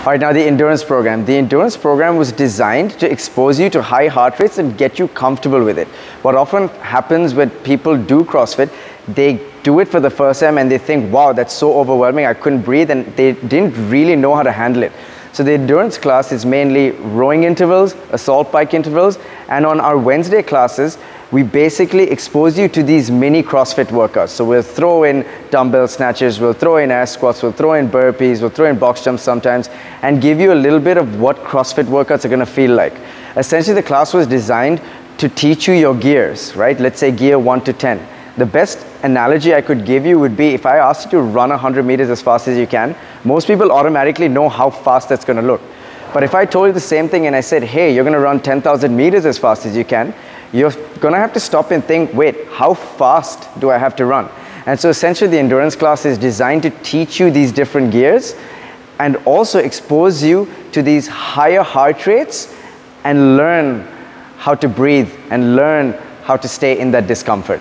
All right, now the endurance program. The endurance program was designed to expose you to high heart rates and get you comfortable with it. What often happens when people do CrossFit, they do it for the first time and they think, wow, that's so overwhelming, I couldn't breathe, and they didn't really know how to handle it. So the endurance class is mainly rowing intervals, assault bike intervals, and on our Wednesday classes, we basically expose you to these mini CrossFit workouts. So we'll throw in dumbbell snatches, we'll throw in air squats, we'll throw in burpees, we'll throw in box jumps sometimes, and give you a little bit of what CrossFit workouts are gonna feel like. Essentially, the class was designed to teach you your gears, right? Let's say gear one to 10. The best analogy I could give you would be if I asked you to run 100 meters as fast as you can, most people automatically know how fast that's gonna look. But if I told you the same thing and I said, hey, you're gonna run 10,000 meters as fast as you can, you're gonna have to stop and think, wait, how fast do I have to run? And so essentially the endurance class is designed to teach you these different gears and also expose you to these higher heart rates and learn how to breathe and learn how to stay in that discomfort.